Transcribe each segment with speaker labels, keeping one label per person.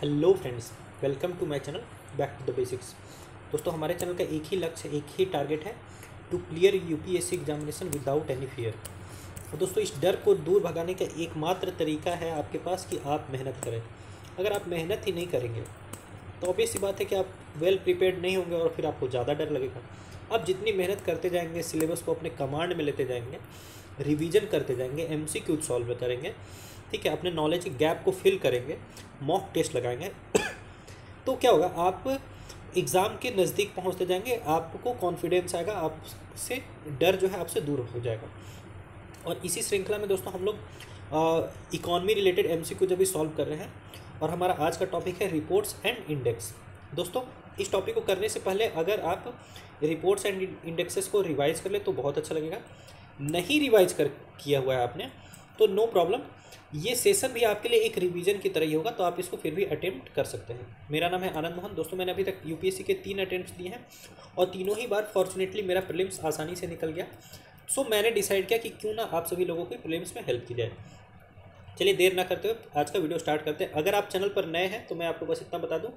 Speaker 1: Hello friends, welcome to my channel, back to the basics. दोस्तों, हमारे channel का एक ही लक्ष्य, एक ही टारगेट है to clear UPSC examination without any fear और दोस्तों, इस डर को दूर भगाने का एकमात्र तरीका है आपके पास कि आप मेहनत करें। अगर आप मेहनत ही नहीं करेंगे तो ऑब्वियस बात है कि आप वेल प्रिपेयर्ड नहीं होंगे और फिर आपको ज़्यादा डर लगेगा। आप जितनी मेहनत करते जाएँगे सिलेबस को अपने कमांड में लेते जाएँगे रिवीजन करते जाएँगे एम सी सॉल्व करेंगे ठीक है, अपने नॉलेज के गैप को फिल करेंगे मॉक टेस्ट लगाएँगे। तो क्या होगा, आप एग्ज़ाम के नज़दीक पहुँचते जाएँगे, आपको कॉन्फिडेंस आएगा, आपसे डर जो है आपसे दूर हो जाएगा। और इसी श्रृंखला में दोस्तों हम लोग इकॉनमी रिलेटेड एम सी जब भी सॉल्व कर रहे हैं, और हमारा आज का टॉपिक है रिपोर्ट्स एंड इंडेक्स दोस्तों, इस टॉपिक को करने से पहले अगर आप रिपोर्ट्स एंड इंडेक्सेस को रिवाइज कर ले तो बहुत अच्छा लगेगा। नहीं रिवाइज कर, किया हुआ है आपने तो नो प्रॉब्लम ये सेशन भी आपके लिए एक रिवीजन की तरह ही होगा तो आप इसको फिर भी अटेम्प्ट कर सकते हैं। मेरा नाम है आनंद मोहन। दोस्तों, मैंने अभी तक यूपीएससी के तीन अटेम्प्ट दिए हैं और तीनों ही बार फॉर्चुनेटली मेरा प्रीलिम्स आसानी से निकल गया। सो मैंने डिसाइड किया कि क्यों ना आप सभी लोगों की प्रीलिम्स में हेल्प की जाए। चलिए, देर ना करते हुए आज का वीडियो स्टार्ट करते हैं। अगर आप चैनल पर नए हैं तो मैं आपको बस इतना बता दूँ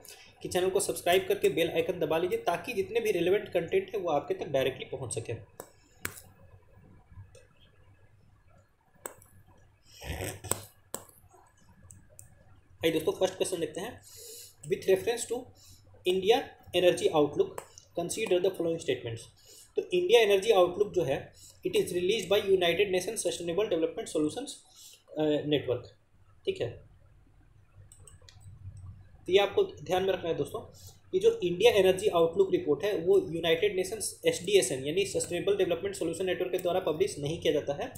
Speaker 1: कि चैनल को सब्सक्राइब करके बेल आइकन दबा लीजिए, ताकि जितने भी रिलेवेंट कंटेंट है, वो आपके तक डायरेक्टली पहुँच सके। आइए दोस्तों फ़र्स्ट क्वेश्चन देखते हैं। With reference to India energy outlook consider the following statements तो इंडिया एनर्जी आउटलुक जो है it is release by United Nation sustainable development solutions network ठीक है? तो ये आपको ध्यान में रखना है दोस्तों ये जो इंडिया एनर्जी आउटलुक रिपोर्ट है, वो United Nations S D S N यानी सस्टेनेबल डेवलपमेंट सोल्यूशन नेटवर्क के द्वारा पब्लिश नहीं किया जाता है।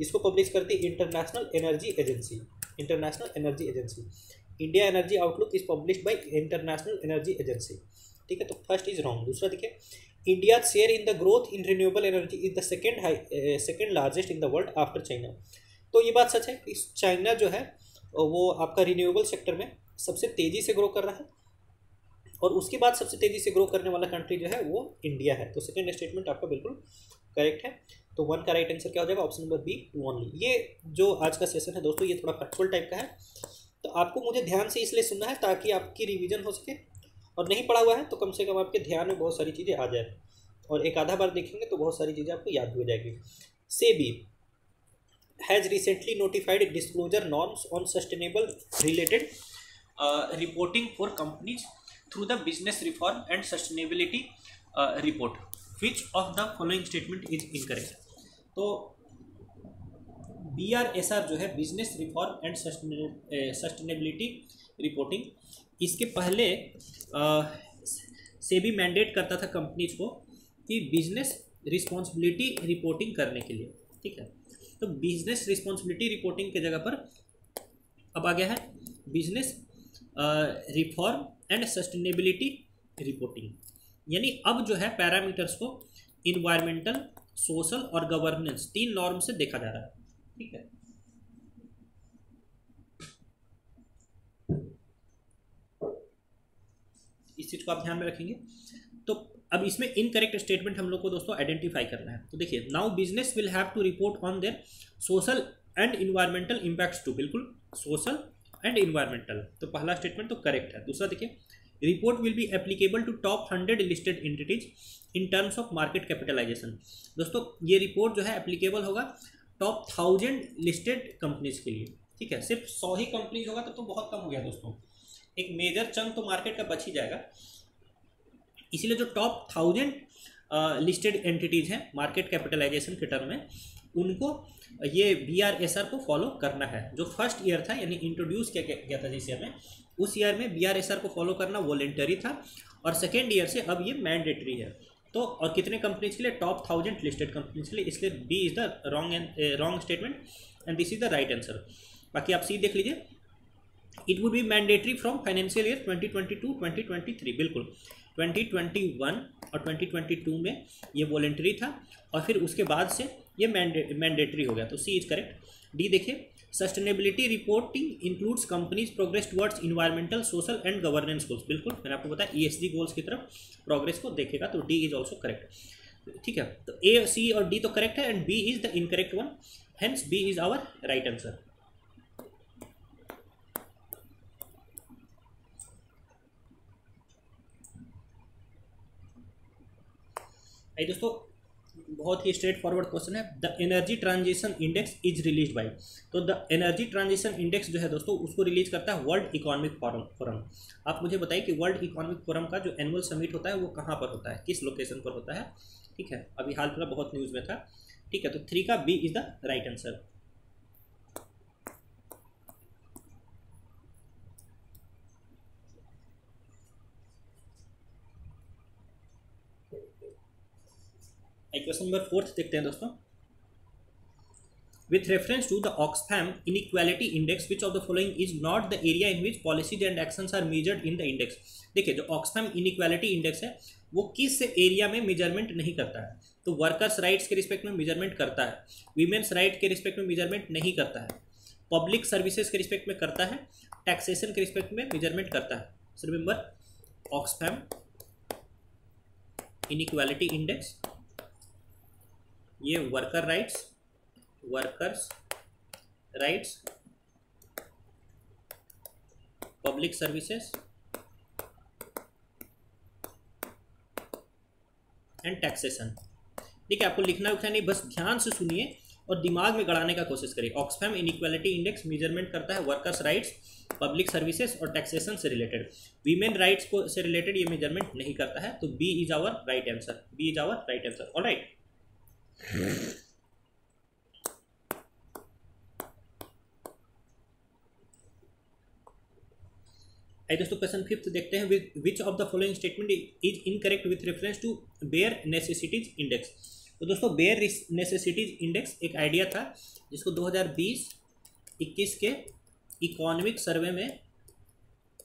Speaker 1: इसको पब्लिश करती है International Energy Agency International Energy Agency India energy outlook is publish by International Energy Agency ठीक है तो फ़र्स्ट इज़ रॉन्ग दूसरा देखिए India share in the growth in renewable energy is the second high second largest in the world after China तो ये बात सच है कि चाइना जो है, वो आपका रिन्यूएबल सेक्टर में सबसे तेज़ी से ग्रो कर रहा है और उसके बाद सबसे तेज़ी से ग्रो करने वाला कंट्री जो है, वो इंडिया है। तो सेकेंड स्टेटमेंट आपका बिल्कुल करेक्ट है। तो वन का राइट आंसर क्या हो जाएगा? Option number B two only ये जो आज का सेशन है दोस्तों, ये थोड़ा फैक्चुअल टाइप का है। तो आपको मुझे ध्यान से इसलिए सुनना है ताकि आपकी रिविजन हो सके। और नहीं पढ़ा हुआ है तो कम से कम आपके ध्यान में बहुत सारी चीज़ें आ जाए। और एक आधा बार देखेंगे तो बहुत सारी चीज़ें आपको याद भी हो जाएगी। SEBI has recently notified disclosure norms on sustainable related reporting for companies through the business reform and sustainability report which of the following statement is incorrect तो बी आर एस आर जो है business reform and sustainability reporting इसके पहले से भी mandate करता था companies को कि बिज़नेस रिस्पॉन्सिबिलिटी रिपोर्टिंग करने के लिए, ठीक है? तो बिज़नेस रिस्पॉन्सिबिलिटी रिपोर्टिंग के जगह पर अब आ गया है business reform and sustainability reporting यानी अब जो है पैरामीटर्स को इन्वायरमेंटल सोशल और गवर्नेंस तीन नॉर्म से देखा जा रहा है। ठीक है? इस चीज़ को आप ध्यान में रखेंगे। तो अब इसमें इनकरेक्ट स्टेटमेंट हम लोग को दोस्तों आइडेंटिफाई करना है। तो देखिए now business will have to report on their social and environmental impacts to बिल्कुल सोशल एंड इन्वायरमेंटल तो पहला स्टेटमेंट तो करेक्ट है। दूसरा देखिए report will be applicable to top hundred listed entities in terms of market capitalisation दोस्तों ये report जो है एप्लीकेबल होगा टॉप थाउज़ेंड लिस्टेड कंपनीज़ के लिए। ठीक है? सिर्फ़ सौ ही कंपनीज़ होगा तो, तो बहुत कम हो गया दोस्तों। एक मेजर चंक तो मार्केट का बच ही जाएगा। इसीलिए जो टॉप थाउज़ेंड लिस्टेड एंटिटीज़ हैं मार्केट कैपिटलाइजेशन के टर्म में उनको ये बी आर एस आर को फॉलो करना है। जो फ़र्स्ट ईयर था यानी इंट्रोड्यूस किया गया था जिस ईयर में उस ईयर में बी आर एस आर को फॉलो करना वॉलेंटरी था और सेकेंड ईयर से अब ये मैंडेटरी है। तो और कितने कंपनीज़ के लिए? टॉप थाउज़ेंड लिस्टेड कंपनीज़ के लिए। इसलिए B is the wrong and wrong statement and this is the right answer बाकी आप सी देख लीजिए। It would be mandatory from financial year 2022 2023 बिल्कुल। 2021 और 2022 में ये वॉलेंटरी था और फिर उसके बाद से ये मैंडेटरी हो गया। तो सी इज़ करेक्ट डी देखिए। Sustainability reporting includes companies progress towards environmental social and governance goals बिल्कुल, मैंने आपको बताया ई गोल्स की तरफ़ प्रोग्रेस को देखेगा तो डी इज़ ऑल्सो करेक्ट ठीक है तो ए सी और डी तो करेक्ट है and B is the incorrect one hence B is our right answer आई दोस्तों बहुत ही स्ट्रेट फॉरवर्ड क्वेश्चन है। The energy transition index is release by तो द एनर्जी ट्रांजिशन इंडेक्स जो है दोस्तों, उसको रिलीज़ करता है वर्ल्ड इकोनॉमिक फोरम फोरम आप मुझे बताइए कि वर्ल्ड इकोनॉमिक फोरम का जो एनुअल समिट होता है, वो कहाँ पर होता है? किस लोकेशन पर होता है? ठीक है, अभी हाल फ़िलहाल बहुत न्यूज़ में था। ठीक है तो थ्री का B is the right answer question number fourth देखते हैं दोस्तों। With reference to the Oxfam inequality index, which of the following is not the area in which policies and actions are measured in the index? देखिए, जो Oxfam inequality index है, वो किस area में measurement नहीं करता है? तो वर्कर्स राइट्स के रिस्पेक्ट में मेज़रमेंट करता है। वीमेंस राइट के रिस्पेक्ट में मेज़रमेंट नहीं करता है। पब्लिक सर्विसेज़ के रिस्पेक्ट में करता है। टैक्सेशन के रिस्पेक्ट में मेज़रमेंट करता है। रिमेंबर ऑक्सफैम इनइक्वालिटी इंडेक्स ये worker rights workers rights public services and taxation ठीक है आपको लिखना उठना नहीं बस ध्यान से सुनिए और दिमाग में गड़ाने का कोशिश करिए। ऑक्सफैम इनइक्वालिटी इंडेक्स मेज़रमेंट करता है वर्कर्स राइट्स पब्लिक सर्विसेज़ और टैक्सेशन से रिलेटेड वीमेन राइट्स को से रिलेटेड ये मेज़रमेंट नहीं करता है तो B is our right answer B is our right answer all right दोस्तों क्वेश्चन फिफ्थ देखते हैं। Which of the following statement is incorrect with reference to bare necessities index तो दोस्तों बेयर नेसेसिटीज इंडेक्स एक आइडिया था, जिसको 2020-21 के economic survey में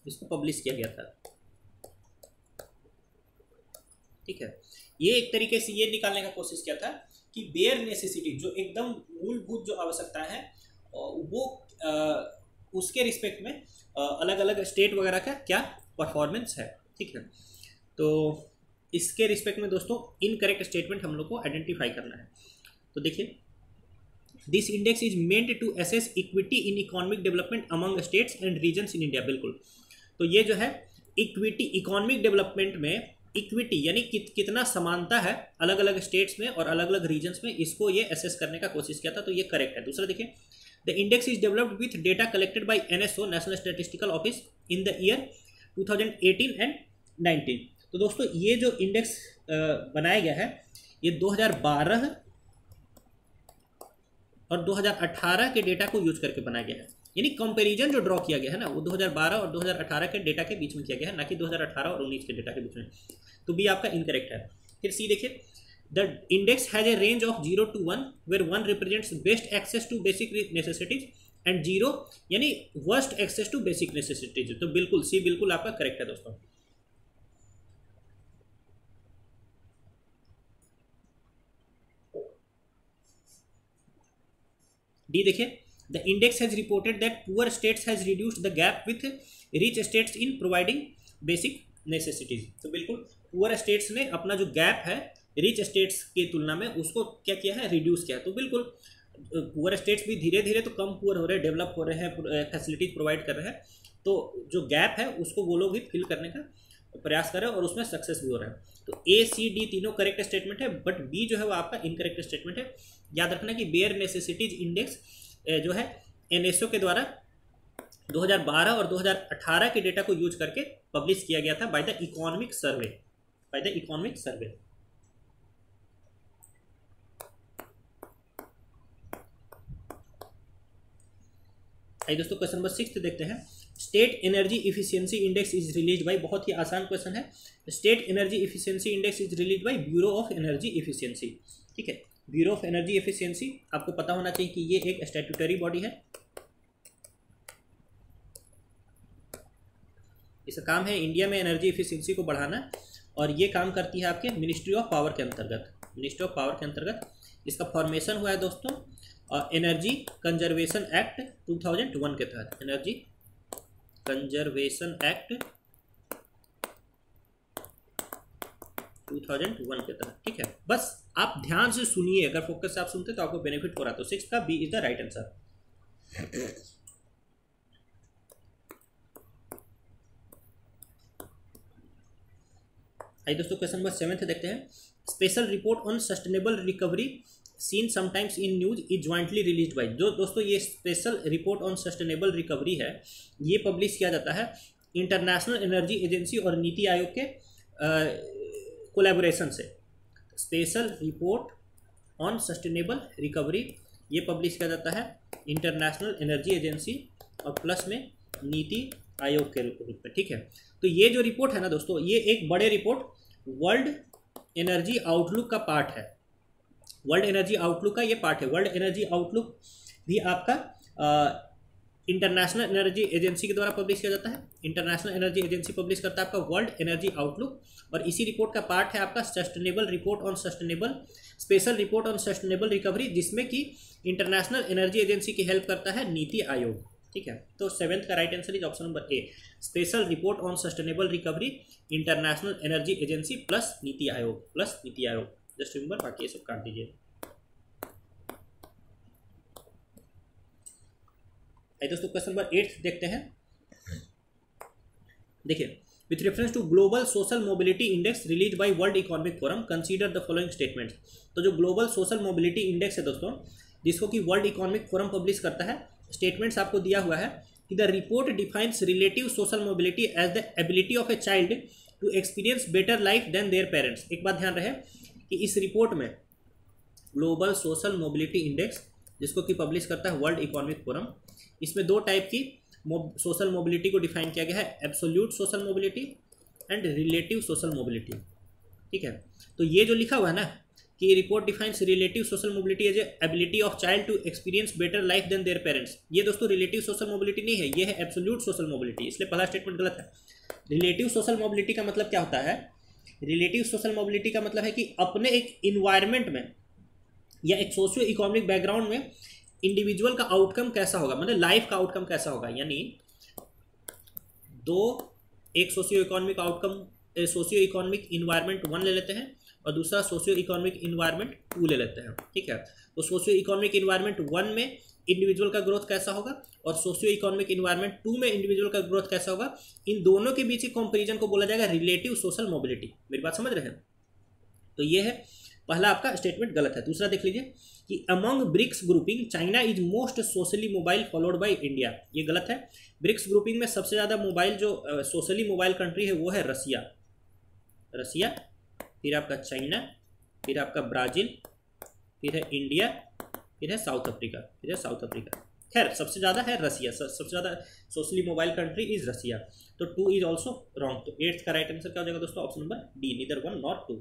Speaker 1: इसको पब्लिश किया गया था। ठीक है? ये एक तरीके से ये निकालने का कोशिश किया था कि बेयर नेसेसिटी जो एकदम मूलभूत जो आवश्यकता है वो उसके रिस्पेक्ट में अलग अलग स्टेट वगैरह का क्या परफॉर्मेंस है, ठीक है? तो इसके रिस्पेक्ट में दोस्तों इनकरेक्ट स्टेटमेंट हम लोग को आइडेंटिफाई करना है। तो देखिए this index is meant to assess equity in economic development among states and regions in India बिल्कुल। तो ये जो है इक्विटी इकोनॉमिक डेवलपमेंट में इक्विटी यानी कि, कितना समानता है अलग अलग स्टेट्स में और अलग अलग रीजन्स में इसको ये एसेस करने का कोशिश किया था तो ये करेक्ट है। दूसरा देखिए the index is developed with data collected by NSO national statistical office in the year 2018 and 19 तो दोस्तों ये जो इंडेक्स बनाया गया है ये 2012 और 2018 के डेटा को यूज़ करके बनाया गया है। यानी कंपैरिजन जो ड्रॉ किया गया है ना, वो 2012 और 2018 के डेटा के बीच में किया गया है, ना कि 2018 और 19 के डेटा के बीच में। तो बी आपका इनकरेक्ट है। फिर सी देखिए, the index has a range of 0 to 1 where 1 represents best access to basic necessities and zero यानी worst access to basic necessities तो बिल्कुल, सी बिल्कुल आपका करेक्ट है दोस्तों। डी देखिए the index has reported that poor states has reduced the gap with rich states in providing basic necessities तो बिल्कुल पुअर स्टेट्स ने अपना जो गैप है रिच स्टेट्स की तुलना में उसको क्या किया है? रिड्यूस किया तो बिल्कुल पुअर स्टेट्स भी धीरे धीरे तो कम पुअर हो रहे हैं डेवलप हो रहे हैं फैसिलिटीज़ प्रोवाइड कर रहे हैं। तो जो गैप है, उसको वो लोग भी फिल करने का प्रयास कर रहे हैं और उसमें सक्सेस भी हो रहा है। तो ए सी डी तीनों करेक्ट स्टेटमेंट है बट बी जो है वो आपका इनकरेक्ट स्टेटमेंट है। याद रखना कि बेयर नेसेसिटीज इंडेक्स जो है एनएसओ के द्वारा 2012 और 2018 के डेटा को यूज़ करके पब्लिश किया गया था by the economic survey by the economic survey आइए दोस्तों क्वेश्चन नंबर सिक्स देखते हैं। State energy efficiency index is release by बहुत ही आसान क्वेश्चन है। State energy efficiency index is release by bureau of energy efficiency ठीक है? ब्यूरो ऑफ़ एनर्जी इफिशियंसी आपको पता होना चाहिए कि ये एक स्टेटूटरी बॉडी है। इसका काम है इंडिया में एनर्जी इफिशियंसी को बढ़ाना और ये काम करती है आपके मिनिस्ट्री ऑफ़ पावर के अंतर्गत। मिनिस्ट्री ऑफ़ पावर के अंतर्गत। इसका फॉर्मेशन हुआ है दोस्तों और एनर्जी कंजर्वेशन एक्ट 2001 के तहत। एनर्जी कंजर्वेशन एक्ट 2001 के तहत ठीक है? बस आप ध्यान से सुनिए, अगर फोकस से आप सुनते तो आपको बेनिफिट हो रहा तो सिक्स का B is the right answer आइए दोस्तों क्वेश्चन नंबर सेवन्थ देखते हैं। Special report on sustainable recovery seen sometimes in news is jointly release by जो दोस्तों, ये special report on sustainable recovery है। ये पब्लिश किया जाता है। इंटरनेशनल एनर्जी एजेंसी और नीति आयोग के कोलेबोरेशन से। Special report on sustainable recovery ये पब्लिश किया जाता है इंटरनेशनल एनर्जी एजेंसी और प्लस में नीति आयोग के रूप में, ठीक है? तो ये जो रिपोर्ट है ना दोस्तों, ये एक बड़े रिपोर्ट वर्ल्ड एनर्जी आउटलुक का पार्ट है। वर्ल्ड एनर्जी आउटलुक का ये पार्ट है। वर्ल्ड एनर्जी आउटलुक भी आपका इंटरनेशनल एनर्जी एजेंसी के द्वारा पब्लिश किया जाता है। इंटरनेशनल एनर्जी एजेंसी पब्लिश करता है आपका वर्ल्ड एनर्जी आउटलुक और इसी रिपोर्ट का पार्ट है आपका sustainable report on sustainable special report on sustainable recovery जिसमें कि इंटरनेशनल एनर्जी एजेंसी की हेल्प करता है नीति आयोग। ठीक है? तो सेवेंथ का right answer is option number A special report on sustainable recovery International Energy Agency plus Niti Aayog plus NITI Aayog. Just remember बाकी ये सब काट दीजिए। दोस्तों क्वेश्चन नंबर एट्थ देखते हैं। देखिए with reference to global social mobility index release by World Economic Forum consider the following statements तो जो ग्लोबल सोशल मोबिलिटी इंडेक्स है दोस्तों, जिसको कि वर्ल्ड इकोनॉमिक फोरम पब्लिश करता है स्टेटमेंट्स आपको दिया हुआ है कि the report defines relative social mobility as the ability of a child to experience better life than their parents एक बात ध्यान रहे कि इस रिपोर्ट में ग्लोबल सोशल मोबिलिटी इंडेक्स जिसको कि पब्लिश करता है वर्ल्ड इकोनॉमिक फोरम इसमें दो टाइप की सोशल मोबिलिटी को डिफाइन किया गया है absolute social mobility and relative social mobility ठीक है? तो ये जो लिखा हुआ है ना, कि report defines relative social mobility as ability of child to experience better life than their parents ये दोस्तों रिलेटिव सोशल मोबिलिटी नहीं है, ये है एब्सोल्यूट सोशल मोबिलिटी इसलिए पहला स्टेटमेंट गलत है। रिलेटिव सोशल मोबिलिटी का मतलब क्या होता है? रिलेटिव सोशल मोबिलिटी का मतलब है कि अपने एक इन्वायरमेंट में या एक सोशियो इकोनॉमिक बैकग्राउंड में इंडिविजुअल का आउटकम कैसा होगा? मतलब लाइफ का आउटकम कैसा होगा? यानी दो, एक socio economic outcome socio economic environment one ले लेते हैं और दूसरा सोशियो इकोनॉमिक इन्वायरमेंट टू ले लेते हैं। ठीक है? तो सोशियो इकोनॉमिक इन्वायरमेंट वन में इंडिविजुअल का ग्रोथ कैसा होगा और सोशियो इकोनॉमिक इन्वायरमेंट टू में इंडिविजुअल का ग्रोथ कैसा होगा? इन दोनों के बीच कंपेरिजन को बोला जाएगा रिलेटिव सोशल मोबिलिटी मेरी बात समझ रहे हैं? तो ये है, पहला आपका स्टेटमेंट गलत है। दूसरा देख लीजिए। कि among BRICS grouping China is most socially mobile followed by India ये गलत है। ब्रिक्स ग्रुपिंग में सबसे ज़्यादा मोबाइल जो सोशली मोबाइल कंट्री है, वो है रसिया। रसिया, फिर आपका चाइना, फिर आपका ब्राज़ील, फिर है इंडिया, फिर है साउथ अफ्रीका, फिर है साउथ अफ्रीका। खैर, सबसे ज़्यादा है रसिया। सबसे ज़्यादा socially mobile country is Russia. तो टू इज़ ऑल्सो रॉन्ग तो एट्थ का राइट आंसर क्या हो जाएगा दोस्तों? Option number D neither one not two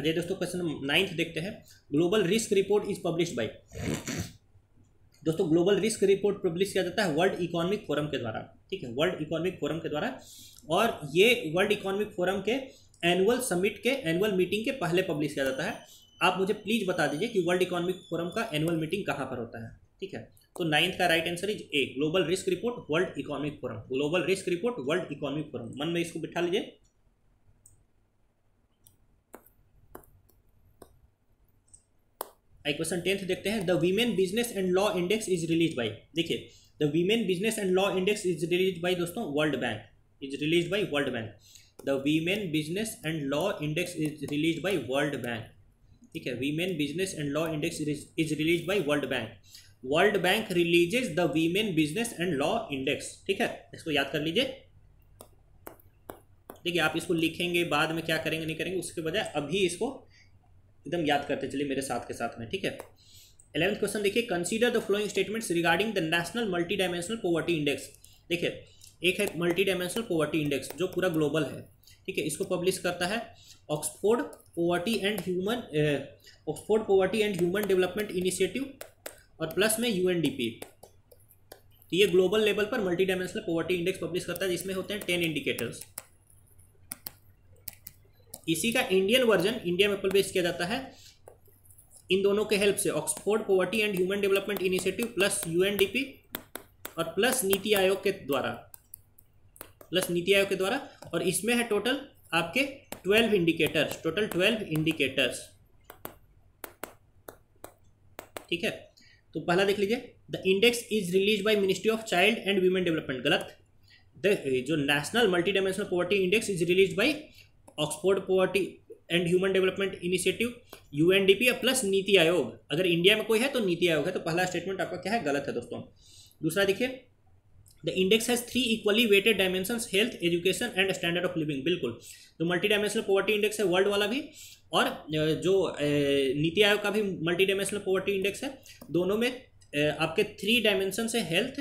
Speaker 1: Ajay दोस्तों क्वेश्चन नाइन्थ देखते हैं। Global risk report is publish by दोस्तों ग्लोबल रिस्क रिपोर्ट पब्लिश किया जाता है वर्ल्ड इकोनॉमिक फोरम के द्वारा। ठीक है वर्ल्ड इकोनॉमिक फोरम के द्वारा। और ये वर्ल्ड इकोनॉमिक फोरम के एनुअल समिट के एनुअल मीटिंग के पहले पब्लिश किया जाता है। आप मुझे प्लीज़ बता दीजिए कि वर्ल्ड इकोनॉमिक फोरम का एनुअल मीटिंग कहाँ पर होता है। ठीक है तो नाइन्थ का right answer is A global risk report World Economic Forum global risk report World Economic Forum मन में इसको बिठा लीजिए। क्वेश्चन टेंथ देखते हैं। The women business and law index is release by देखिए the women business and law index is release by दोस्तों World Bank is release by World Bank the women business and law index is release by World Bank ठीक है women business and law index is release by World Bank World Bank releases the women business and law index ठीक है, इसको याद कर लीजिए। देखिए, आप इसको लिखेंगे, बाद में क्या करेंगे, नहीं करेंगे, उसके बजाय अभी इसको एकदम याद करते चलिए मेरे साथ के साथ में, ठीक है? इलेवंथ क्वेश्चन देखिए consider the following statements regarding the national multidimensional poverty index देखिए, एक है मल्टी डायमेंशनल पोवर्टी इंडेक्स जो पूरा ग्लोबल है, ठीक है? इसको पब्लिश करता है Oxford poverty and human Oxford poverty and human development initiative और प्लस में यू तो ये ग्लोबल लेवल पर multidimensional poverty index publish करता है, जिसमें होते हैं टेन इंडिकेटर्स इसी का इंडियन वर्जन इंडिया में पब्लिश किया जाता है। इन दोनों के हेल्प से Oxford poverty and human development initiative plus UNDP और प्लस नीति आयोग के द्वारा प्लस नीति आयोग के द्वारा, और इसमें है टोटल आपके twelve indicators total twelve indicators ठीक है? तो पहला देख लीजिए। The index is release by ministry of child and women development गलत। द जो national multidimensional poverty index is release by Oxford poverty and human development initiative, UNDP या plus नीति आयोग। अगर इंडिया में कोई है तो नीति आयोग है तो पहला स्टेटमेंट आपका क्या है? गलत है दोस्तों। दूसरा देखिए the index has three equally weighted dimension health education and standard of living बिल्कुल। तो मल्टी डायमेंशनल पॉवर्टी इंडेक्स है वर्ल्ड वाला भी, और जो नीति आयोग का भी मल्टी डायमेंशनल पॉवर्टी इंडेक्स है, दोनों में आपके थ्री डायमेंशन है health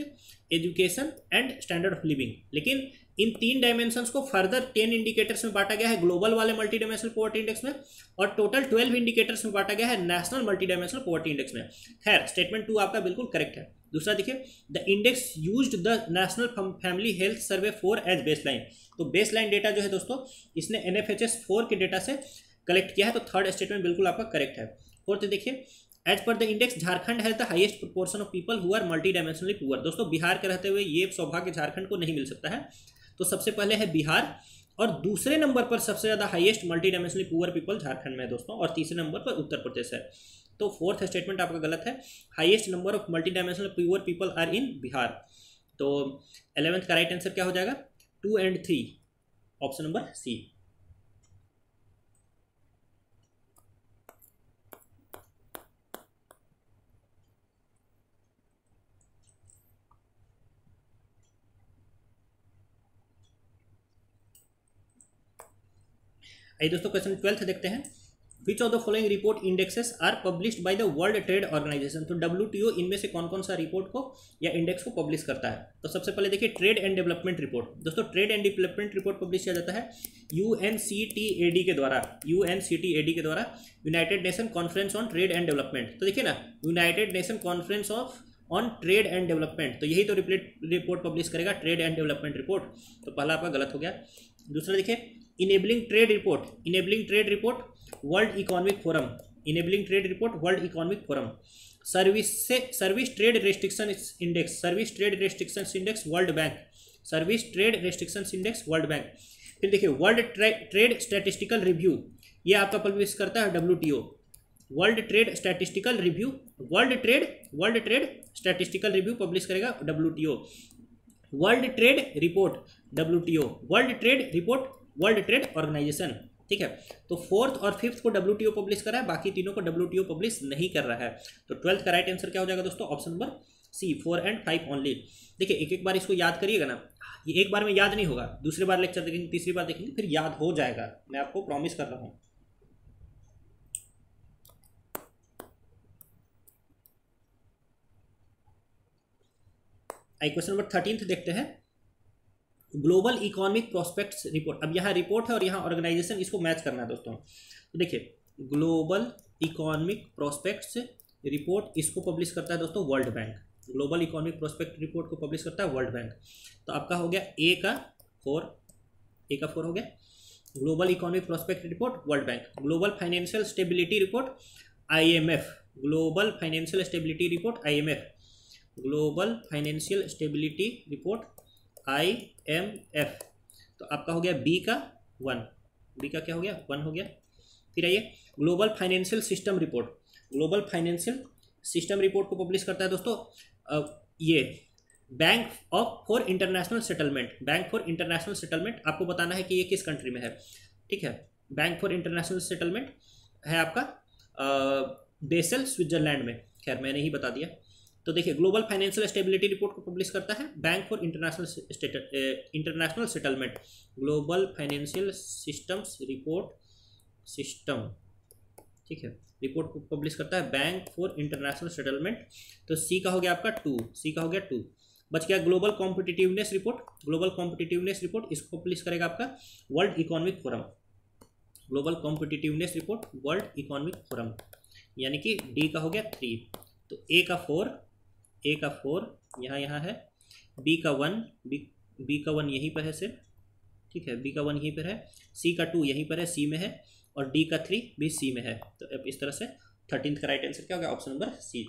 Speaker 1: education and standard of living लेकिन इन तीन डायमेंशन को फर्दर टेन इंडिकेटर्स में बांटा गया है ग्लोबल वाले मल्टी डायमेंशनल पोवर्टी इंडेक्स में, और टोटल ट्वेल्व इंडिकेटर्स में बांटा गया है national multidimensional poverty index में। खैर स्टेटमेंट टू आपका बिल्कुल करेक्ट है। दूसरा देखिए the index use the national family health survey four as baseline तो बेस लाइन डेटा जो है दोस्तों, इसने N F H S four के डेटा से कलेक्ट किया है तो थर्ड स्टेटमेंट बिल्कुल आपका करेक्ट है। फोर्थ देखिए एज पर द इंडेक्स झारखंड है the highest proportion of people who are multidimensionally poor दोस्तों, बिहार के रहते हुए ये सौभाग्य झारखंड को नहीं मिल सकता है। तो सबसे पहले है बिहार, और दूसरे नंबर पर सबसे ज़्यादा highest multidimensionally poor people Jharkhand में है दोस्तों, और तीसरे नंबर पर उत्तर प्रदेश है। तो फोर्थ स्टेटमेंट आपका गलत है। Highest number of multidimensional poor people are in Bihar. तो एलेवेंथ का राइट आंसर क्या हो जाएगा? Two and three option number C आइए दोस्तों क्वेश्चन ट्वेल्थ देखते हैं। Which of the following report indexes are published by the World Trade Organization तो डब्ल्यू इनमें से कौन कौन सा रिपोर्ट को या इंडेक्स को पब्लिश करता है? तो सबसे पहले देखिए ट्रेड एंड डेवलपमेंट रिपोर्ट दोस्तों trade and development report publish किया जाता है यू के द्वारा। यू के द्वारा United Nation conference on trade and development तो देखिए ना United Nation conference of on trade and development तो यही तो रिपोर्ट पब्लिश करेगा ट्रेड एंड डेवलपमेंट रिपोर्ट तो पहला आपका गलत हो गया। दूसरा देखिए enabling trade report enabling trade report World Economic Forum enabling trade report World Economic Forum service से service trade restriction index service trade restriction index World Bank service trade restriction index World Bank फिर देखिए world trade statistical review ये आपका publish करता है W world trade statistical review world trade world trade statistical review publish करेगा W world trade report W world trade report World Trade Organization, ठीक है? तो फोर्थ और फिफ्थ को डब्ल्यू पब्लिश कर रहा है, बाकी तीनों को डब्ल्यूटीओ पब्लिश नहीं कर रहा है। तो ट्वेल्थ का राइट आंसर क्या हो जाएगा दोस्तों? Option number C, four and five only देखिए एक एक बार इसको याद करिएगा ना। ये एक बार में याद नहीं होगा, दूसरी बार लेक्चर देखेंगे, तीसरी बार देखेंगे, फिर याद हो जाएगा। मैं आपको प्रॉमिस कर रहा हूँ। आई क्वेश्चन नंबर थर्टींथ देखते हैं। Global economic prospects report. अब यहाँ रिपोर्ट है और यहाँ ऑर्गेनाइजेशन, इसको मैच करना है दोस्तों। तो देखिए, ग्लोबल इकोनॉमिक प्रोस्पेक्ट्स रिपोर्ट इसको पब्लिश करता है दोस्तों World Bank. Global economic prospect report को पब्लिश करता है वर्ल्ड बैंक। तो आपका हो गया ए का फोर ए का फोर हो गया। Global economic prospect report, World Bank. Global financial stability report IMF global financial stability report IMF global financial stability report I M F तो आपका हो गया बी का वन बी का क्या हो गया? वन हो गया। फिर आइए global financial system report global financial system report को पब्लिश करता है दोस्तों ये bank of for international settlement bank for international settlement आपको बताना है कि ये किस कंट्री में है। ठीक है? बैंक फॉर इंटरनेशनल सेटलमेंट है आपका बेसल स्विट्जरलैंड में। खैर, मैंने ही बता दिया। तो देखिए ग्लोबल फाइनेंशियल स्टेबिलिटी रिपोर्ट को पब्लिश करता है bank for international international settlement global financial systems report system ठीक है रिपोर्ट को पब्लिश करता है बैंक फॉर इंटरनेशनल सेटलमेंट तो सी का हो गया आपका टू सी का हो गया टू बच गया global competitiveness report global competitiveness report इसको पब्लिश करेगा आपका world economic forum global competitiveness report world economic forum यानी कि डी का हो गया थ्री तो ए का फोर ए का फोर यहाँ यहाँ है। बी का वन बी बी का वन यहीं पर है सिर्फ़। ठीक है बी का वन यहीं पर है। सी का टू यहीं पर है सी में है। और डी का थ्री भी सी में है। तो अब इस तरह से थर्टींथ का राइट आंसर क्या हो गया? ऑप्शन नंबर सी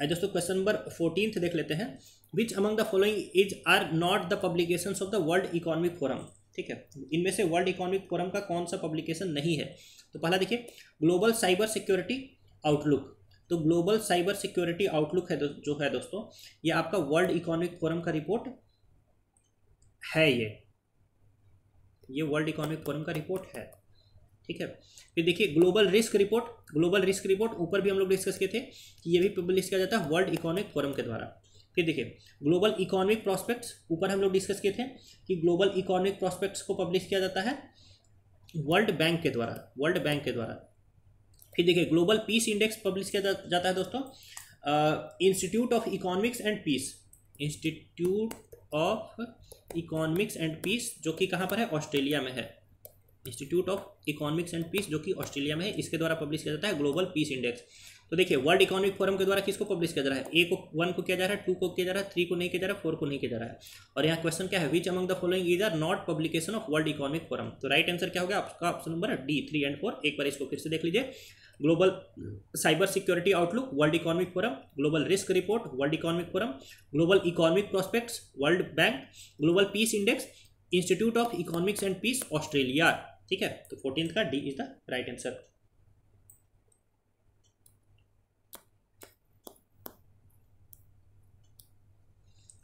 Speaker 1: दोस्तों क्वेश्चन नंबर फोर्टीन देख लेते हैं। Which among the following is are not the publication of the world economic forum ठीक है? इनमें से वर्ल्ड इकोनॉमिक फोरम का कौन सा पब्लिकेशन नहीं है? तो पहला देखिए ग्लोबल साइबर सिक्योरिटी आउटलुक तो ग्लोबल साइबर सिक्योरिटी आउटलुक है जो है दोस्तों, ये आपका वर्ल्ड इकोनॉमिक फोरम का रिपोर्ट है ये। ये वर्ल्ड इकोनॉमिक फोरम का रिपोर्ट है, ठीक है? फिर देखिए global risk report global risk report ऊपर भी हम लोग डिस्कस किए थे कि ये भी पब्लिश किया जाता है वर्ल्ड इकोनॉमिक फोरम के द्वारा। फिर देखिए ग्लोबल इकोनॉमिक प्रॉस्पेक्ट्स ऊपर हम लोग डिस्कस किए थे कि ग्लोबल इकोनॉमिक प्रॉस्पेक्ट्स को पब्लिश किया जाता है वर्ल्ड बैंक के द्वारा वर्ल्ड बैंक के द्वारा। फिर देखिए ग्लोबल पीस इंडेक्स पब्लिश किया जाता है दोस्तों। Institute of economics and peace institute of economics and peace जो कि कहाँ पर है? ऑस्ट्रेलिया में है। Institute of economics and peace जो कि ऑस्ट्रेलिया में है, इसके द्वारा पब्लिश किया जाता है ग्लोबल पीस इंडेक्स तो देखिए वर्ल्ड इकोनॉमिक फोरम के द्वारा किसको पब्लिश किया जा रहा है? ए को वन को किया जा रहा है टू को किया जा रहा है थ्री को नहीं किया जा रहा है फोर को नहीं किया जा रहा है। और यहाँ क्वेश्चन क्या है? Which among the following is are not publication of world economic forum तो राइट आंसर क्या होगा आपका option number D three and four एक बार इसको फिर से देख लीजिए। Global cyber security outlook world economic forum global risk report world economic forum global economic prospects world bank global peace index institute of economics and peace Australia ठीक है? तो फोर्टीन का D is the right answer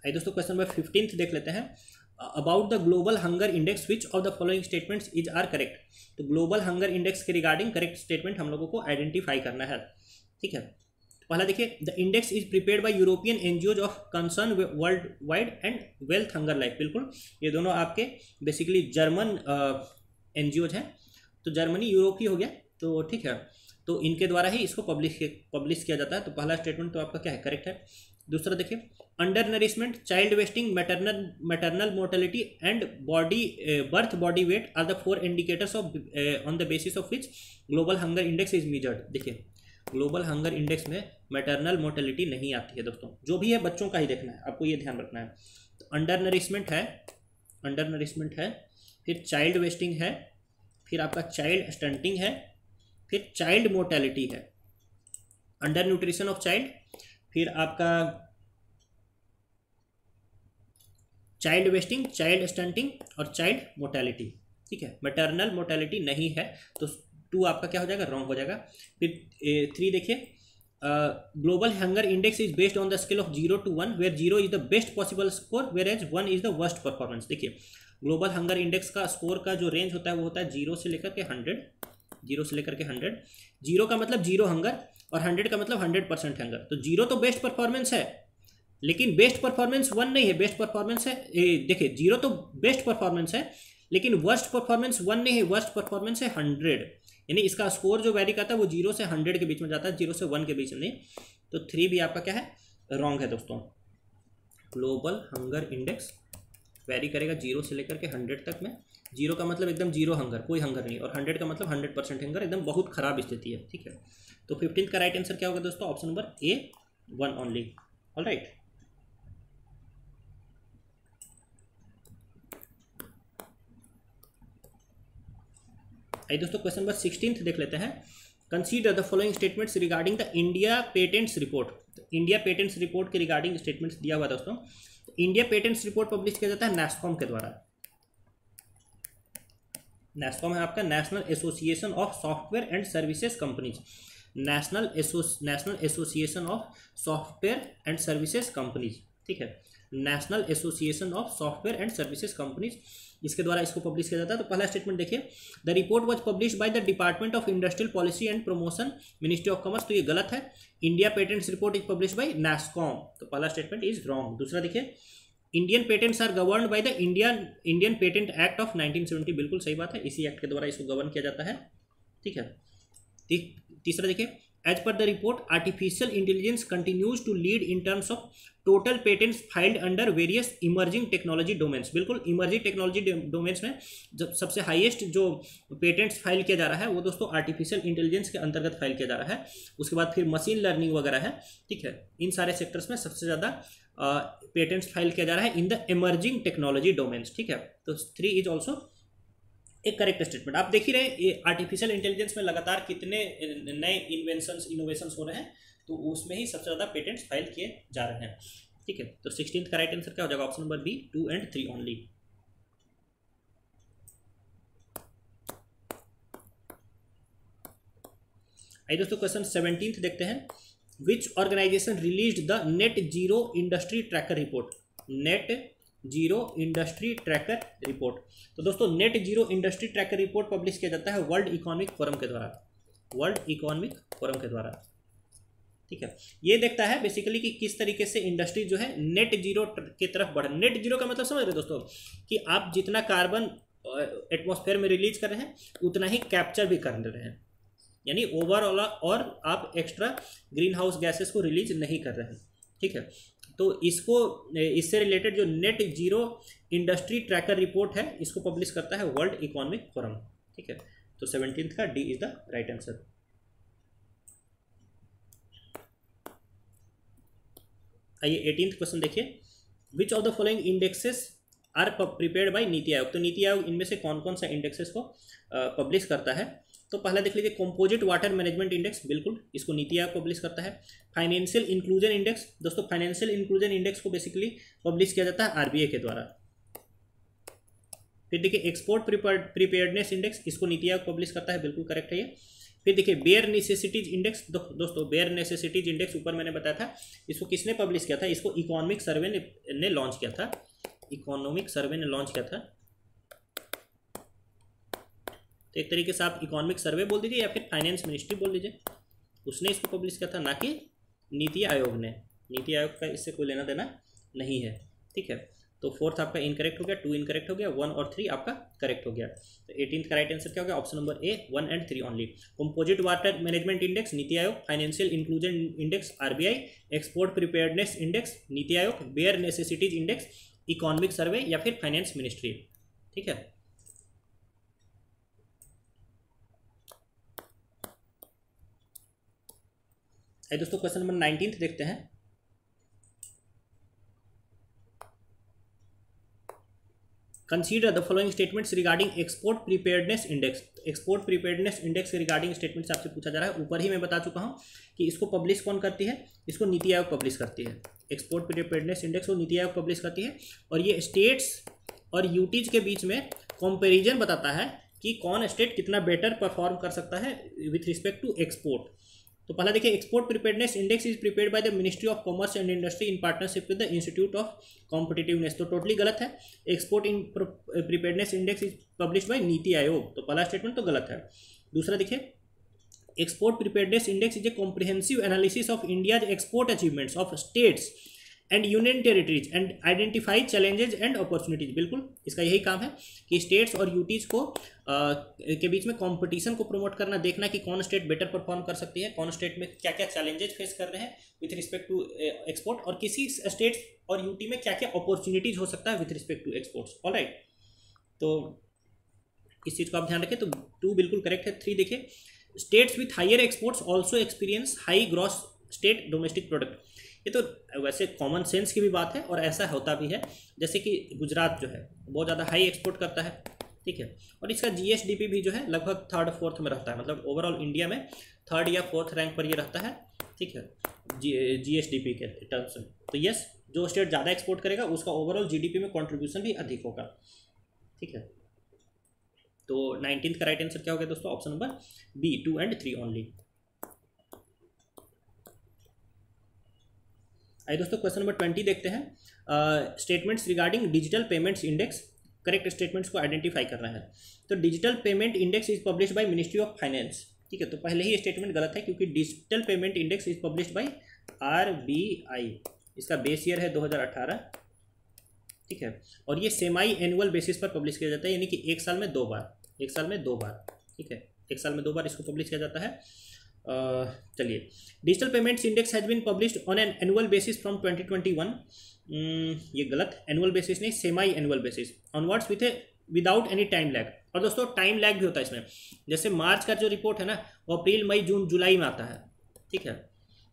Speaker 1: आइए दोस्तों question number fifteenth देख लेते हैं। About the global hunger index which of the following statements is are correct तो ग्लोबल हंगर इंडेक्स के रिगार्डिंग करेक्ट स्टेटमेंट हम लोगों को आइडेंटिफाई करना है। ठीक है? पहला देखिए the index is prepared by European NGOs of concern world wide and wealth hunger life बिल्कुल, ये दोनों आपके बेसिकली जर्मन एन हैं। तो जर्मनी यूरोप ही हो गया। तो ठीक है तो इनके द्वारा ही इसको पब्लिश पब्लिश किया जाता है। तो पहला स्टेटमेंट तो आपका क्या है? करेक्ट है। दूसरा देखिए under nourishment child wasting maternal maternal mortality and body birth body weight are the four indicators of on the basis of which global hunger index is measured देखिए ग्लोबल हंगर इंडेक्स में maternal mortality नहीं आती है दोस्तों। जो भी है बच्चों का ही देखना है, आपको ये ध्यान रखना है। तो अंडर नरिशमेंट है अंडर नरिशमेंट है, फिर चाइल्ड वेस्टिंग है, फिर आपका चाइल्ड स्टंटिंग है, फिर चाइल्ड मोर्टेलिटी है। अंडर न्यूट्रिशन ऑफ़ चाइल्ड फिर आपका चाइल्ड वेस्टिंग, चाइल्ड स्टंटिंग और चाइल्ड मोर्टेलिटी। ठीक है? मेटर्नल मोर्टेलिटी नहीं है तो टू आपका क्या हो जाएगा? रॉन्ग हो जाएगा। फिर थ्री देखिए। Global hunger index is based on the scale of zero to one where zero is the best possible score whereas one is the worst performance देखिए ग्लोबल हंगर इंडेक्स का स्कोर का जो range होता है, वो होता है ज़ीरो से लेकर के हंड्रेड ज़ीरो से लेकर के हंड्रेड ज़ीरो का मतलब ज़ीरो हंगर और हंड्रेड का मतलब हंड्रेड परसेंट हंगर तो ज़ीरो तो बेस्ट परफॉर्मेंस है। लेकिन बेस्ट परफॉर्मेंस वन नहीं है बेस्ट परफॉर्मेंस है देखिए ज़ीरो तो बेस्ट परफॉर्मेंस है, लेकिन वर्स्ट परफॉर्मेंस वन नहीं है वर्स्ट परफॉर्मेंस है हंड्रेड यानी इसका स्कोर जो वैरी करता है वो ज़ीरो से हंड्रेड के बीच में जाता है ज़ीरो से वन के बीच में नहीं. तो थ्री भी आपका क्या है? रॉन्ग है दोस्तों. ग्लोबल हंगर इंडेक्स वेरी करेगा ज़ीरो से लेकर के हंड्रेड तक में. ज़ीरो का मतलब एकदम ज़ीरो हंगर कोई हंगर नहीं. और हंड्रेड का मतलब हंड्रेड परसेंट हंगर एकदम बहुत खराब स्थिति है, ठीक है? तो फिफ्टीन का राइट आंसर क्या होगा दोस्तों? Option number A one only all right आइए दोस्तों क्वेश्चन नंबर सिक्सटीन देख लेते हैं। Consider the following statements regarding the India patents report India patents report के रिगार्डिंग स्टेटमेंट्स दिया हुआ दोस्तों। इंडिया पेटेंट्स रिपोर्ट पब्लिश किया जाता है नेस्कॉम के द्वारा। नेस्कॉम है आपका national association of software and services companies national national association of software and services companies ठीक है? National association of software and services companies इसके द्वारा इसको पब्लिश किया जाता है। तो पहला स्टेटमेंट देखिए। The report was publish by the department of industrial policy and promotion ministry of commerce तो ये गलत है। India patents report is publish by NASSCOM तो पहला स्टेटमेंट इज़ रॉन्ग दूसरा देखिए। Indian patents are govern by the Indian Indian patent act of 1970 बिल्कुल सही बात है। इसी एक्ट के द्वारा इसको गवर्न किया जाता है। ठीक है। तीसरा देखिए। As per the report artificial intelligence continues to lead in terms of total patents filed under various emerging technology domains बिल्कुल इमर्जिंग टेक्नोलॉजी डोमेन्स में जब सबसे हाईएस्ट जो पेटेंट्स फ़ाइल किया जा रहा है, वो दोस्तों आर्टिफिशियल इंटेलिजेंस के अंतर्गत फ़ाइल किया जा रहा है। उसके बाद फिर मशीन लर्निंग वगैरह है, ठीक है? इन सारे सेक्टर्स में सबसे ज़्यादा पेटेंट्स फ़ाइल किया जा रहा है in the emerging technology domains ठीक है? तो थ्री इज़ ऑल्सो एक करेक्ट स्टेटमेंट आप देख ही रहे ये आर्टिफिशियल इंटेलिजेंस में लगातार कितने नए इन्वेंशन इनोवेशन हो रहे हैं तो उसमें ही सबसे ज़्यादा पेटेंट्स फ़ाइल किए जा रहे हैं। ठीक है तो सिक्सटीन का राइट आंसर क्या हो जाएगा? Option number B two and three only आइए दोस्तों क्वेश्चन सेवनटीन देखते हैं। Which organization release the net zero industry tracker report net zero industry tracker report. तो दोस्तों, net zero industry tracker report publish किया जाता है वर्ल्ड इकोनॉमिक फोरम के द्वारा। वर्ल्ड इकोनॉमिक फोरम के द्वारा। ठीक है? ये देखता है बेसिकली कि किस तरीके से इंडस्ट्री जो है नेट ज़ीरो की तरफ़ बढ़ नेट ज़ीरो का मतलब समझ रहे दोस्तों? कि आप जितना कार्बन एटमॉस्फेयर में रिलीज़ कर रहे हैं, उतना ही कैप्चर भी कर रहे हैं। यानी ओवरऑल और आप एक्स्ट्रा ग्रीन हाउस गैसेस को रिलीज़ नहीं कर रहे हैं। ठीक है? तो इसको इससे रिलेटेड जो net zero industry tracker report है, इसको पब्लिश करता है वर्ल्ड इकोनॉमिक फोरम ठीक है? तो सेवनटीन का D is the right answer आइए एटीन क्वेश्चन देखिए। Which of the following indexes are prepared by NITI Aayog? तो नीति आयोग इनमें से कौन कौन सा इंडेक्सेस को पब्लिश करता है? तो पहला देख लीजिए कंपोजिट वाटर मैनेजमेंट इंडेक्स बिल्कुल इसको नीति आयोग पब्लिश करता है। फाइनेंशियल इंक्लूजन इंडेक्स दोस्तों फाइनेंशियल इंक्लूजन इंडेक्स को बेसिकली पब्लिश किया जाता है आरबीआई के द्वारा। फिर देखिए एक्सपोर्ट प्रिपेयर्डनेस इंडेक्स इसको नीति आयोग पब्लिश करता है बिल्कुल करेक्ट है ये। फिर देखिए बेयर नेसेसिटीज इंडेक्स दो, दोस्तों बेयर नेसेसिटीज इंडेक्स ऊपर मैंने बताया था इसको किसने पब्लिश किया था? इसको इकोनॉमिक सर्वे ने, ने लॉन्च किया था। इकोनॉमिक सर्वे ने लॉन्च किया था। तो एक तरीके से आप इकोनॉमिक सर्वे बोल दीजिए या फिर फाइनेंस मिनिस्ट्री बोल दीजिए। उसने इसको पब्लिश किया था, ना कि नीति आयोग ने। नीति आयोग का इससे कोई लेना देना नहीं है, ठीक है? तो फोर्थ आपका इनकरेक्ट हो गया टू इनकरेक्ट हो गया वन और थ्री आपका करेक्ट हो गया। तो एटीन का राइट आंसर क्या हो गया? Option number A one and three only composite water management index NITI Aayog financial inclusion index RBI export preparedness index NITI Aayog bare necessities index economic survey या फिर finance ministry ठीक है? दोस्तों question number nineteen देखते हैं। Consider the following statements regarding export preparedness index export preparedness index के regarding statements आपसे पूछा जा रहा है। ऊपर ही मैं बता चुका हूँ कि इसको पब्लिश कौन करती है? इसको नीति आयोग पब्लिश करती है। एक्सपोर्ट प्रीपेयर्डनेस इंडेक्स को नीति आयोग पब्लिश करती है। और ये स्टेट्स और यूटीज के बीच में कंपेरिजन बताता है कि कौन स्टेट कितना बेटर परफॉर्म कर सकता है विथ रिस्पेक्ट टू एक्सपोर्ट तो पहला देखिए export preparedness index is prepare by the ministry of commerce and industry in partnership with the institute of competitiveness तो टोटली गलत है। Export in preparedness index is publish by NITI Aayog. तो पहला statement तो गलत है। दूसरा देखिए export preparedness index is a comprehensive analysis of India's export achievements of states and union territories and identify challenges and opportunities बिल्कुल इसका यही काम है कि स्टेट्स और यूटीज को आ, के बीच में कंपटीशन को प्रमोट करना देखना कि कौन स्टेट बेटर परफॉर्म कर सकती है कौन स्टेट में क्या क्या चैलेंजेज फेस कर रहे हैं विथ रिस्पेक्ट टू एक्सपोर्ट और किसी स्टेट्स और यूटी में क्या क्या अपॉर्चुनिटीज़ हो सकता है with respect to exports all right तो इस चीज़ को आप ध्यान रखें तो टू बिल्कुल करेक्ट है थ्री देखिए states with higher exports also experience high gross state domestic product ये तो वैसे कॉमन सेंस की भी बात है और ऐसा होता भी है। जैसे कि गुजरात जो है, बहुत ज़्यादा हाई एक्सपोर्ट करता है, ठीक है? और इसका जीएसडीपी भी जो है लगभग थर्ड फोर्थ में रहता है। मतलब ओवरऑल इंडिया में थर्ड या फोर्थ रैंक पर ये रहता है, ठीक है? G G S D P के टर्म्स में। तो यस जो स्टेट ज़्यादा एक्सपोर्ट करेगा, उसका ओवरऑल जीडीपी में कंट्रीब्यूशन भी अधिक होगा, ठीक है? तो नाइनटीन का राइट आंसर क्या हो गया दोस्तों? Option number B two and three only आइए दोस्तों क्वेश्चन नंबर ट्वेंटी देखते हैं। Statements regarding digital payments index correct statements को आइडेंटिफाई करना है। तो digital payment index is publish by ministry of finance ठीक है तो पहले ही स्टेटमेंट गलत है क्योंकि digital payment index is publish by R इसका बेस ईयर है 2018 ठीक है, और ये सेमाई एनुअल बेसिस पर पब्लिश किया जाता है, यानी कि एक साल में दो बार। एक साल में दो बार। ठीक है, एक साल में दो बार इसको पब्लिश किया जाता है। चलिए। Digital payments index has been published on an annual basis from 2021 ये गलत। एनुअल बेसिस नहीं semi annual basis onwards with a without any time lag और दोस्तों टाइम लैग भी होता है इसमें। जैसे मार्च का जो रिपोर्ट है ना, वो अप्रैल, मई, जून, जुलाई में आता है। ठीक है?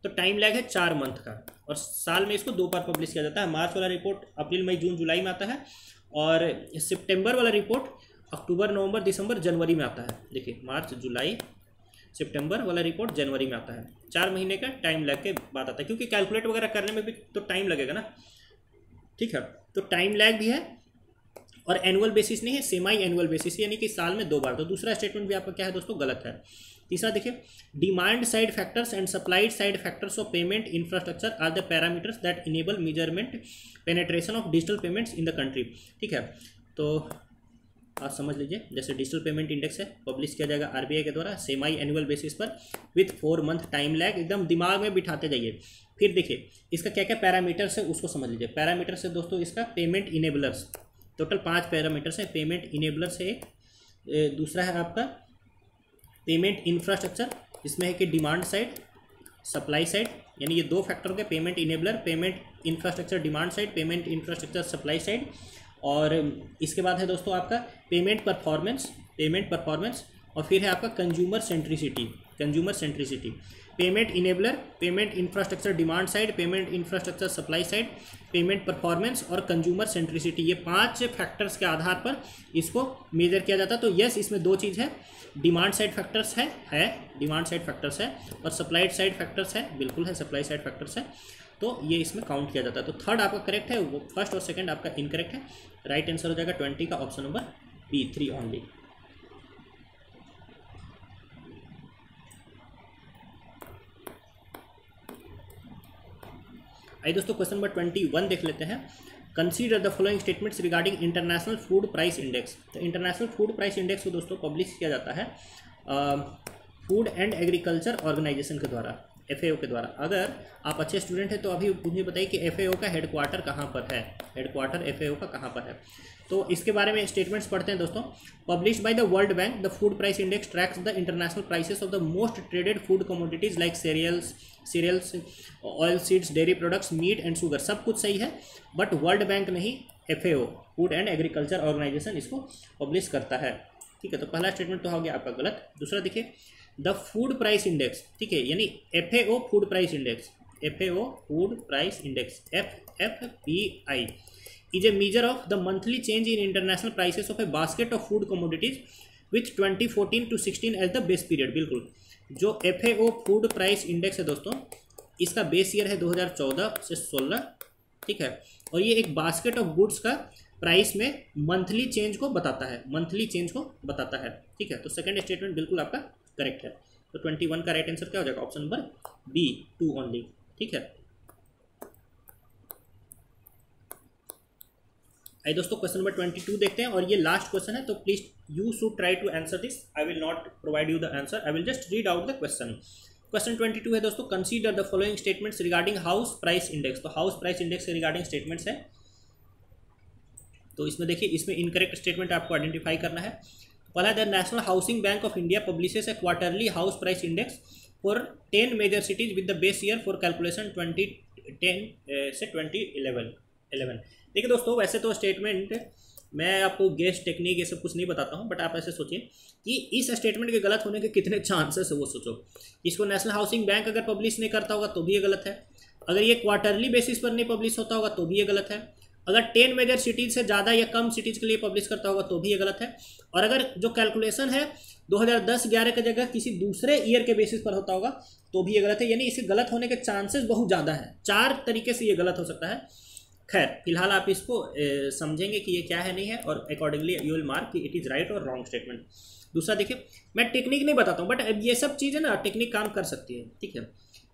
Speaker 1: तो टाइम लैग है चार मंथ का। और साल में इसको दो बार पब्लिश किया जाता है। मार्च वाला रिपोर्ट अप्रैल, मई, जून, जुलाई में आता है। और सितंबर वाला रिपोर्ट अक्टूबर, नवंबर, दिसंबर, जनवरी में आता है। देखिए, मार्च, जुलाई सितंबर वाला रिपोर्ट जनवरी में आता है। चार महीने का टाइम लग के बाद आता है, क्योंकि कैलकुलेट वगैरह करने में भी तो टाइम लगेगा ना। ठीक है? तो टाइम लैग भी है और एनुअल बेसिस नहीं है सेमाई एनुअल बेसिस यानी कि साल में दो बार। तो दूसरा स्टेटमेंट भी आपका क्या है दोस्तों? गलत है। तीसरा देखिए demand side factors and supplied side factors of payment infrastructure are the parameters that enable measurement penetration of digital payments in the country ठीक है? तो आप समझ लीजिए, जैसे डिजिटल पेमेंट इंडेक्स है पब्लिश किया जाएगा आरबीआई के द्वारा सेमाई एनुअल बेसिस पर with four month time lag एकदम दिमाग में बिठाते जाइए। फिर देखिए, इसका क्या क्या पैरामीटर्स है, उसको समझ लीजिए। पैरामीटर्स है दोस्तों, इसका पेमेंट इनेबलर्स टोटल पाँच पैरामीटर्स है पेमेंट इनेबलर्स है एक। दूसरा है आपका पेमेंट इंफ्रास्ट्रक्चर इसमें है कि डिमांड साइड सप्लाई साइड यानी ये दो फैक्टर के payment enabler payment infrastructure demand side payment infrastructure supply side और इसके बाद है दोस्तों आपका पेमेंट परफॉर्मेंस पेमेंट परफॉर्मेंस और फिर है आपका consumer centricity consumer centricity payment enabler payment infrastructure demand side payment infrastructure supply side payment performance और कंज्यूमर सेंट्रिसिटी ये पाँच फैक्टर्स के आधार पर इसको मेजर किया जाता है। तो यस इसमें दो चीज़ है। डिमांड साइड फैक्टर्स है है डिमांड साइड फैक्टर्स है और सप्लाई साइड फैक्टर्स है, बिल्कुल है सप्लाई साइड फैक्टर्स है। तो ये इसमें काउंट किया जाता है। तो थर्ड आपका करेक्ट है, वो फ़र्स्ट और सेकंड आपका इनकरेक्ट है। राइट आंसर हो जाएगा ट्वेंटी का option number B three only आइए दोस्तों क्वेश्चन नंबर ट्वेंटी वन देख लेते हैं। Consider the following statements regarding international food price index तो इंटरनेशनल फ़ूड प्राइस इंडेक्स को दोस्तों पब्लिश किया जाता है फ़ूड एंड एग्रीकल्चर ऑर्गेनाइजेशन के द्वारा। एफ़ के द्वारा। अगर आप अच्छे स्टूडेंट हैं तो अभी मुझे बताइए कि एफ़ का हेडक्वार्टर कहाँ पर है? हेडक्वार्टर एफ़ का कहाँ पर है? तो इसके बारे में स्टेटमेंट्स पढ़ते हैं दोस्तों। Publish by the world bank the food price index tracks the international prices of the most traded food commodities like cereals cereals oil seeds dairy products meat and sugar सब कुछ सही है बट वर्ल्ड बैंक नहीं F food and agriculture organization इसको publish करता है। ठीक है तो पहला स्टेटमेंट तो हो गया आपका गलत। दूसरा देखिए द फ़ूड प्राइस इंडेक्स, ठीक है, यानी F food price index F food price index, F F P I is a measure of the monthly change in international prices of a basket of food commodities with twenty fourteen to sixteen as the base period बिल्कुल। जो F food price index है दोस्तों, इसका base year है 2014 से 16 ठीक है, और ये एक बास्केट ऑफ़ गुड्स का प्राइस में मंथली चेंज को बताता है मंथली चेंज को बताता है, ठीक है तो सेकंड स्टेटमेंट बिल्कुल आपका करेक्ट है। तो ट्वेंटी वन का राइट आंसर क्या हो जाएगा? Option number B two only ठीक है? आई दोस्तों क्वेश्चन नंबर ट्वेंटी टू देखते हैं। और ये लास्ट क्वेश्चन है तो please you should try to answer this I will not provide you the answer I will just read out the question question twenty two है दोस्तों। Consider the following statements regarding house price index तो house price index regarding statements है। तो इसमें देखिए, इसमें incorrect statement आपको identify करना है। पहला the national housing bank of India publishes a quarterly house price index for ten major cities with the base year for calculation twenty ten से ट्वेंटी इलेवन इलेवन। देखिए दोस्तों, वैसे तो स्टेटमेंट मैं आपको गेस्ट टेक्निक ये सब कुछ नहीं बताता हूँ बट आप ऐसे सोचिए कि इस स्टेटमेंट के गलत होने के कितने चांसेस है वो सोचो। इसको नेशनल हाउसिंग बैंक अगर पब्लिश नहीं करता होगा तो भी ये गलत है। अगर ये क्वार्टरली बेसिस पर नहीं पब्लिश होता होगा तो भी ये गलत है। अगर टेन मेजर सिटीज़ से ज़्यादा या कम सिटीज़ के लिए पब्लिश करता होगा तो भी ये गलत है। और अगर जो कैलकुलेशन है 2010-11 की जगह किसी दूसरे ईयर के बेसिस पर होता होगा तो भी ये गलत है। यानी इसे गलत होने के चांसेस बहुत ज़्यादा है। चार तरीके से ये गलत हो सकता है। खैर, फ़िलहाल आप इसको समझेंगे कि ये क्या है, नहीं है, और accordingly you will mark it is right और रॉन्ग स्टेटमेंट दूसरा देखिए, मैं टेक्निक नहीं बताता हूँ बट ये सब चीज़ें ना टेक्निक काम कर सकती है, ठीक है?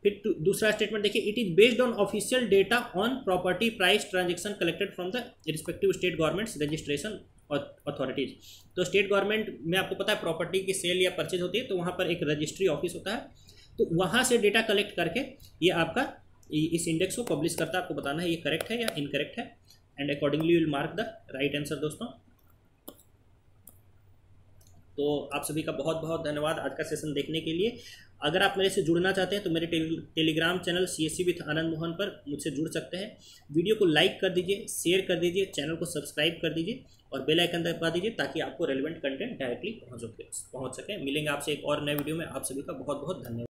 Speaker 1: फिर दूसरा स्टेटमेंट देखिए it is based on official data on property price transaction collected from the respective state governments registration authorities तो स्टेट गवर्नमेंट में आपको पता है प्रॉपर्टी की सेल या परचेज होती है तो वहाँ पर एक रजिस्ट्री ऑफ़िस होता है। तो वहाँ से डेटा कलेक्ट करके ये आपका इस इंडेक्स को पब्लिश करता है। आपको बताना है ये करेक्ट है या इनकरेक्ट है। And accordingly will mark the right answer दोस्तों। तो आप सभी का बहुत बहुत धन्यवाद आज का सेशन देखने के लिए। अगर आप मेरे से जुड़ना चाहते हैं तो मेरे tell, telegram channel C S C with Anand Mohan पर मुझसे जुड़ सकते हैं। वीडियो को लाइक कर दीजिए शेयर कर दीजिए चैनल को सब्सक्राइब कर दीजिए और बेल आइकन दबा दीजिए ताकि आपको रेलिवेंट कंटेंट डायरेक्टली पहुँच पहुँच सके। मिलेंगे आपसे एक और नए वीडियो में। आप सभी का बहुत बहुत धन्यवाद।